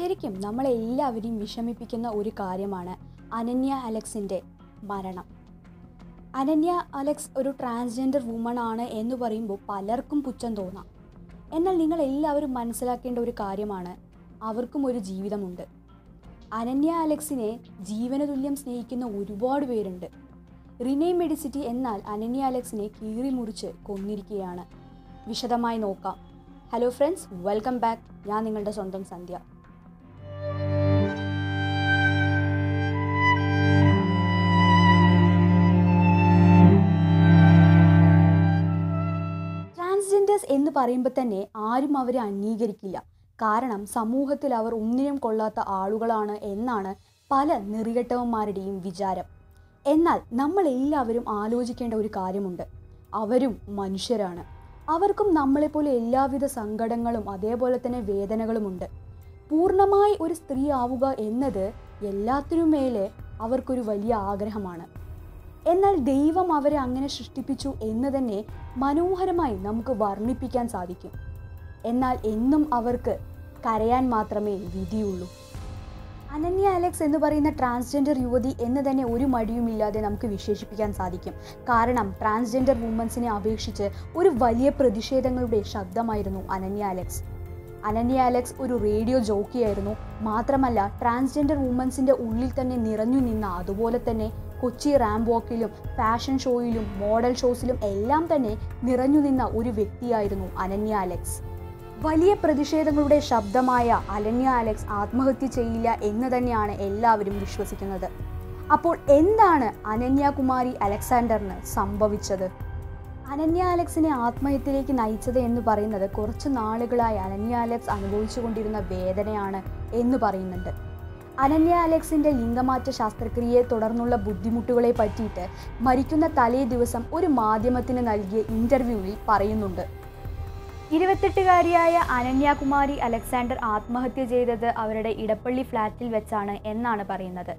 ശരിക്കും നമ്മളെല്ലാവരെയും വിഷമിപ്പിക്കുന്ന ഒരു കാര്യമാണ് അനന്യ അലക്സിന്റെ മരണം. അനന്യ അലക്സ് ഒരു ട്രാൻസ്ജെൻഡർ വുമൺ ആണ് എന്ന് പറയുമ്പോൾ പലർക്കും പുച്ഛം തോന്നാം. എന്നാൽ നിങ്ങൾ എല്ലാവരും മനസ്സിലാക്കേണ്ട ഒരു കാര്യമാണ് അവർക്കും ഒരു ജീവിതമുണ്ട്. അനന്യ അലക്സിനെ ജീവനതുല്യം സ്നേഹിക്കുന്ന ഒരുപാട് പേരുണ്ട്. റിനെ മെഡിസിറ്റി എന്നാൽ അനന്യ അലക്സിനെ കീറി മുറിച്ച് കൊന്നിരിക്കുകയാണ്. വിശദമായി നോക്കാം. ഹലോ ഫ്രണ്ട്സ് വെൽക്കം ബാക്ക് ഞാൻ നിങ്ങളുടെ സ്വന്തം സന്ധ്യ. എന്ന് പറയുമ്പോൾ തന്നെ ആരും അവരെ അംഗീകരിക്കില്ല. കാരണം സമൂഹത്തിൽ അവർ ഒന്നിനും കൊള്ളാത്ത ആളുകളാണ് എന്നാണ് പല നെറികെട്ടവന്മാരുടെയും വിചാരം. എന്നാൽ നമ്മൾ എല്ലാവരും ആലോചിക്കേണ്ട ഒരു കാര്യമുണ്ട്. അവരും മനുഷ്യരാണ്. അവർക്കും നമ്മളെപ്പോലെ എല്ലാവിധ സങ്കടങ്ങളും അതേപോലെ തന്നെ വേദനകളുമുണ്ട് പൂർണമായി ഒരു സ്ത്രീ ആവുക എന്നത് എല്ലാത്തിനും മേലെ അവർക്കൊരു വലിയ ആഗ്രഹമാണ്. എന്നാൽ ദൈവം അവരെ അങ്ങനെ സൃഷ്ടിപ്പിച്ചു എന്ന് തന്നെ മനോഹരമായി നമുക്ക് വർണിപ്പിക്കാൻ സാധിക്കും. എന്നാൽ എന്നും അവർക്ക് കരയാൻ മാത്രമേ വിധിയുള്ളൂ. അനന്യ അലക്സ് എന്ന് പറയുന്ന ട്രാൻസ്ജെൻഡർ യുവതി എന്ന് തന്നെ ഒരു മടിയുമില്ലാതെ നമുക്ക് വിശേഷിപ്പിക്കാൻ സാധിക്കും. കാരണം ട്രാൻസ്ജെൻഡർ വുമൻസിനെ അപേക്ഷിച്ച് ഒരു വലിയ പ്രതിഷേധങ്ങളുടെ ശബ്ദമായിരുന്നു അനന്യ അലക്സ്. അനന്യ അലക്സ് ഒരു റേഡിയോ ജോക്കിയായിരുന്നു. മാത്രമല്ല ട്രാൻസ്ജെൻഡർ വുമൻസിന്റെ ഉള്ളിൽ തന്നെ നിറഞ്ഞു നിന്ന അതുപോലെ തന്നെ കൊച്ചി റാമ്പ് വാക്കിലും ഫാഷൻ ഷോയിലും മോഡൽ ഷോസിലും എല്ലാം തന്നെ നിറഞ്ഞു നിന്ന ഒരു വ്യക്തിയായിരുന്നു അനന്യ അലക്സ്. വലിയ പ്രതിഷേധങ്ങളുടെ ശബ്ദമായ അലന്യ അലക്സ് ആത്മഹത്യ ചെയ്യില്ല എന്ന് തന്നെയാണ് എല്ലാവരും വിശ്വസിക്കുന്നത്. അപ്പോൾ എന്താണ് അനന്യകുമാരി അലക്സാണ്ടറിന് സംഭവിച്ചത്? അനന്യ അലക്സിനെ ആത്മഹത്യയിലേക്ക് നയിച്ചത് എന്ന് പറയുന്നത് കുറച്ച് നാളുകളായി അനന്യ അലക്സ് അനുഭവിച്ചുകൊണ്ടിരുന്ന വേദനയാണ് എന്ന് പറയുന്നുണ്ട്. അനന്യ അലക്സിന്റെ ലിംഗമാറ്റ ശസ്ത്രക്രിയയെ തുടർന്നുള്ള ബുദ്ധിമുട്ടുകളെ പറ്റിയിട്ട് മരിക്കുന്ന തലേ ദിവസം ഒരു മാധ്യമത്തിന് നൽകിയ ഇന്റർവ്യൂവിൽ പറയുന്നുണ്ട്. ഇരുപത്തെട്ടുകാരിയായ അനന്യാകുമാരി അലക്സാണ്ടർ ആത്മഹത്യ ചെയ്തത് അവരുടെ ഇടപ്പള്ളി ഫ്ലാറ്റിൽ വെച്ചാണ് എന്നാണ് പറയുന്നത്.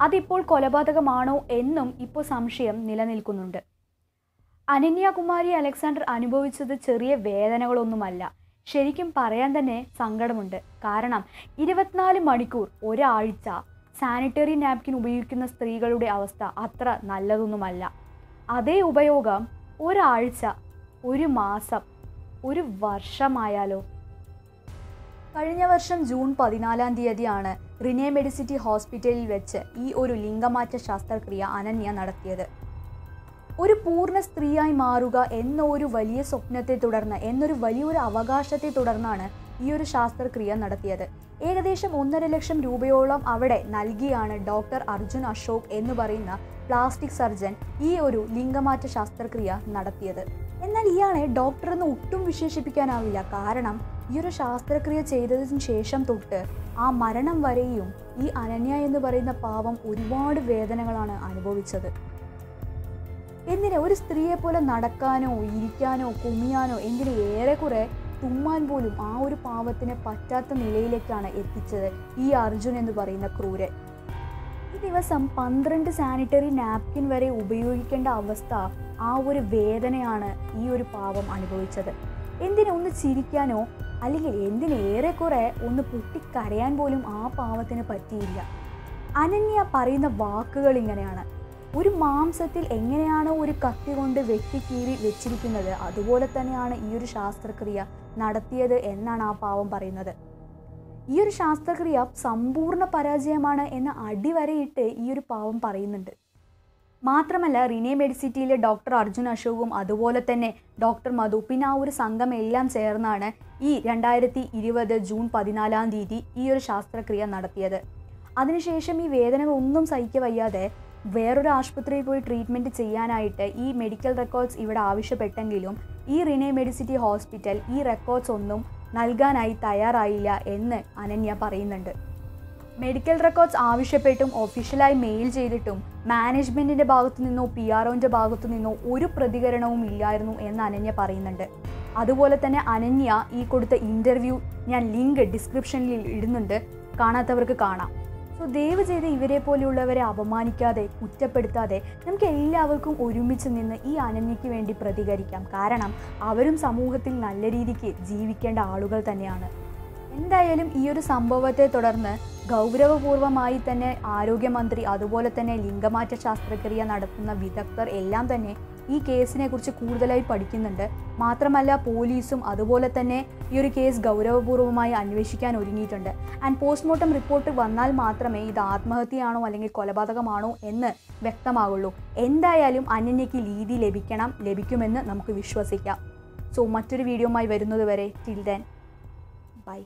അതിപ്പോൾ കൊലപാതകമാണോ എന്നും ഇപ്പോൾ സംശയം നിലനിൽക്കുന്നുണ്ട്. അനന്യകുമാരി അലക്സാണ്ടർ അനുഭവിച്ചത് ചെറിയ വേദനകളൊന്നുമല്ല. ശരിക്കും പറയാൻ തന്നെ സങ്കടമുണ്ട്. കാരണം ഇരുപത്തിനാല് മണിക്കൂർ ഒരാഴ്ച സാനിറ്ററി നാപ്കിൻ ഉപയോഗിക്കുന്ന സ്ത്രീകളുടെ അവസ്ഥ അത്ര നല്ലതൊന്നുമല്ല. അതേ ഉപയോഗം ഒരാഴ്ച ഒരു മാസം ഒരു വർഷമായാലോ? കഴിഞ്ഞ വർഷം ജൂൺ പതിനാലാം തീയതിയാണ് റിനേ മെഡിസിറ്റി ഹോസ്പിറ്റലിൽ വെച്ച് ഈ ഒരു ലിംഗമാറ്റ ശസ്ത്രക്രിയ അനന്യ നടത്തിയത്. ഒരു പൂർണ സ്ത്രീയായി മാറുക എന്ന ഒരു വലിയ സ്വപ്നത്തെ തുടർന്ന് എന്നൊരു വലിയൊരു അവകാശത്തെ തുടർന്നാണ് ഈ ഒരു ശാസ്ത്രക്രിയ നടത്തിയത്. ഏകദേശം ഒന്നര ലക്ഷം രൂപയോളം അവിടെ നൽകിയാണ് ഡോക്ടർ അർജുൻ അശോക് എന്ന് പറയുന്ന പ്ലാസ്റ്റിക് സർജൻ ഈ ഒരു ലിംഗമാറ്റ ശാസ്ത്രക്രിയ നടത്തിയത്. എന്നാൽ ഇയാളെ ഡോക്ടർ എന്ന് ഒട്ടും വിശേഷിപ്പിക്കാനാവില്ല. കാരണം ഈ ഒരു ശാസ്ത്രക്രിയ ചെയ്തതിന് ശേഷം തൊട്ട് ആ മരണം വരെയും ഈ അനന്യ എന്ന് പറയുന്ന പാവം ഒരുപാട് വേദനകളാണ് അനുഭവിച്ചത്. എന്തിന്? ഒരു സ്ത്രീയെ പോലെ നടക്കാനോ ഇരിക്കാനോ കുമിയാനോ എന്തിനു ഏറെക്കുറെ തുമ്മാൻ പോലും ആ ഒരു പാവത്തിന് പറ്റാത്ത നിലയിലേക്കാണ് എത്തിച്ചത് ഈ അർജുൻ എന്ന് പറയുന്ന ക്രൂരൻ. ഈ ദിവസം പന്ത്രണ്ട് സാനിറ്ററി നാപ്കിൻ വരെ ഉപയോഗിക്കേണ്ട അവസ്ഥ ആ ഒരു വേദനയാണ് ഈ ഒരു പാവം അനുഭവിച്ചത്. എന്തിന് ഒന്ന് ചിരിക്കാനോ അല്ലെങ്കിൽ എന്തിനേറെക്കുറെ ഒന്ന് പൊട്ടിക്കരയാൻ പോലും ആ പാവത്തിന് പറ്റിയില്ല. അനന്യ പറയുന്ന വാക്കുകൾ ഇങ്ങനെയാണ്. ഒരു മാംസത്തിൽ എങ്ങനെയാണോ ഒരു കത്തി കൊണ്ട് വെട്ടി കീറി വെച്ചിരിക്കുന്നത് അതുപോലെ തന്നെയാണ് ഈ ഒരു ശാസ്ത്രക്രിയ നടത്തിയത് എന്നാണ് ആ പാവം പറയുന്നത്. ഈ ഒരു ശാസ്ത്രക്രിയ സമ്പൂർണ പരാജയമാണ് എന്ന് അടിവരയിട്ട് ഈ ഒരു പാവം പറയുന്നുണ്ട്. മാത്രമല്ല റിനെ മെഡിസിറ്റിയിലെ ഡോക്ടർ അർജുൻ അശോകും അതുപോലെ തന്നെ ഡോക്ടർ മധു പിന്നെ ആ ഒരു സംഘം എല്ലാം ചേർന്നാണ് ഈ രണ്ടായിരത്തി ഇരുപത് ജൂൺ പതിനാലാം തീയതി ഈ ഒരു ശാസ്ത്രക്രിയ നടത്തിയത്. അതിനുശേഷം ഈ വേദനകൾ ഒന്നും സഹിക്ക വയ്യാതെ വേറൊരു ആശുപത്രിയിൽ പോയി ട്രീറ്റ്മെന്റ് ചെയ്യാനായിട്ട് ഈ മെഡിക്കൽ റെക്കോർഡ്സ് ഇവിടെ ആവശ്യപ്പെട്ടെങ്കിലും ഈ റിനെ മെഡിസിറ്റി ഹോസ്പിറ്റൽ ഈ റെക്കോർഡ്സ് ഒന്നും നൽകാനായി തയ്യാറായില്ല എന്ന് അനന്യ പറയുന്നുണ്ട്. മെഡിക്കൽ റെക്കോർഡ്സ് ആവശ്യപ്പെട്ടും ഒഫീഷ്യലായി മെയിൽ ചെയ്തിട്ടും മാനേജ്മെന്റിന്റെ ഭാഗത്തു നിന്നോ പി ആർ ഒന്റെ ഭാഗത്തു നിന്നോ ഒരു പ്രതികരണവും ഇല്ലായിരുന്നു എന്ന് അനന്യ പറയുന്നുണ്ട്. അതുപോലെ തന്നെ അനന്യ ഈ കൊടുത്ത ഇന്റർവ്യൂ ഞാൻ ലിങ്ക് ഡിസ്ക്രിപ്ഷനിൽ ഇടുന്നുണ്ട്. കാണാത്തവർക്ക് കാണാം. സോ ദയവ് ചെയ്ത് ഇവരെ പോലെയുള്ളവരെ അപമാനിക്കാതെ കുറ്റപ്പെടുത്താതെ നമുക്ക് എല്ലാവർക്കും ഒരുമിച്ച് നിന്ന് ഈ അനന്യയ്ക്ക് വേണ്ടി പ്രതികരിക്കാം. കാരണം അവരും സമൂഹത്തിൽ നല്ല രീതിക്ക് ജീവിക്കേണ്ട ആളുകൾ തന്നെയാണ്. എന്തായാലും ഈ ഒരു സംഭവത്തെ തുടർന്ന് ഗൗരവപൂർവമായി തന്നെ ആരോഗ്യമന്ത്രി അതുപോലെ തന്നെ ലിംഗമാറ്റ ശാസ്ത്രക്രിയ നടത്തുന്ന വിദഗ്ധർ എല്ലാം തന്നെ ഈ കേസിനെ കുറിച്ച് കൂടുതലായി പഠിക്കുന്നുണ്ട്. മാത്രമല്ല പോലീസും അതുപോലെ തന്നെ ഈ ഒരു കേസ് ഗൗരവപൂർവമായി അന്വേഷിക്കാൻ ഒരുങ്ങിയിട്ടുണ്ട്. ആൻഡ് പോസ്റ്റ്മോർട്ടം റിപ്പോർട്ട് വന്നാൽ മാത്രമേ ഇത് ആത്മഹത്യയാണോ അല്ലെങ്കിൽ കൊലപാതകമാണോ എന്ന് വ്യക്തമാകുള്ളൂ. എന്തായാലും അനന്യയ്ക്ക് രീതി ലഭിക്കണം ലഭിക്കുമെന്ന് നമുക്ക് വിശ്വസിക്കാം. സോ മറ്റൊരു വീഡിയോമായി വരുന്നത് വരെ ടിൽ ദെൻ ബൈ